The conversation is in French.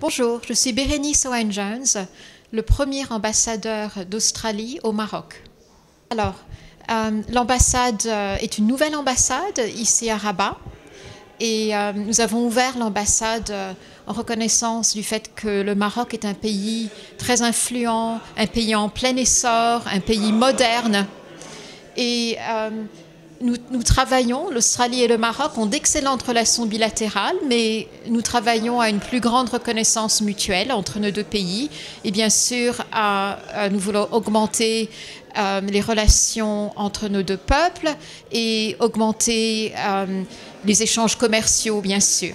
Bonjour, je suis Bérénice Owen-Jones, le premier ambassadeur d'Australie au Maroc. Alors, euh, l'ambassade euh, est une nouvelle ambassade ici à Rabat et euh, nous avons ouvert l'ambassade en reconnaissance du fait que le Maroc est un pays très influent, un pays en plein essor, un pays moderne. Et nous, travaillons, l'Australie et le Maroc ont d'excellentes relations bilatérales, mais nous travaillons à une plus grande reconnaissance mutuelle entre nos deux pays. Et bien sûr, nous voulons augmenter euh, les relations entre nos deux peuples et augmenter euh, les échanges commerciaux, bien sûr.